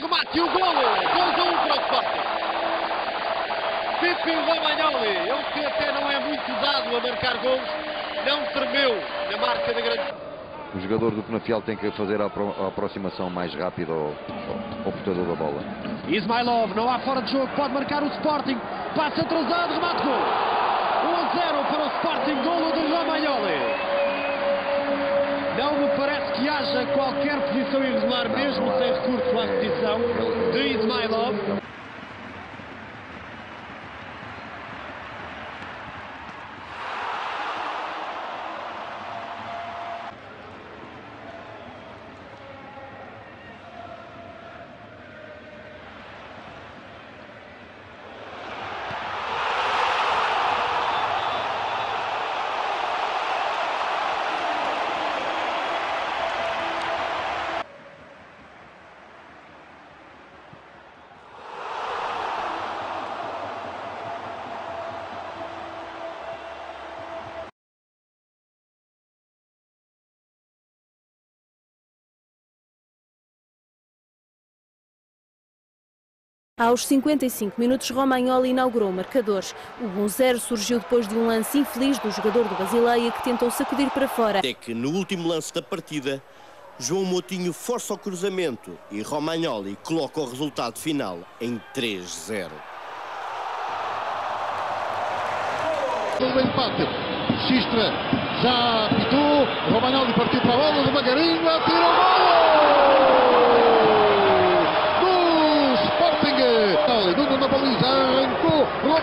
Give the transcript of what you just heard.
remate e o golo. 2 a 1 para o Sporting. Pipi Romagnoli, ele que até não é muito dado a marcar gols, não tremeu na marca da grande. O jogador do Penafiel tem que fazer a, apro a aproximação mais rápida ao, ao, portador da bola. Ismailov, não há fora de jogo, pode marcar o Sporting. Passa atrasado, remate gol. 1 a 0 para o Sporting, golo do Romagnoli. Haja qualquer posição irregular, mesmo sem recurso à repetição, de Ismailov. Aos 55 minutos, Romagnoli inaugurou o marcador. O 1-0 surgiu depois de um lance infeliz do jogador do Basileia que tentou sacudir para fora. É que no último lance da partida, João Moutinho força o cruzamento e Romagnoli coloca o resultado final em 3-0. O empate. Xistra já apitou. Romagnoli partiu para a bola devagarinho, atira o gol! Nuno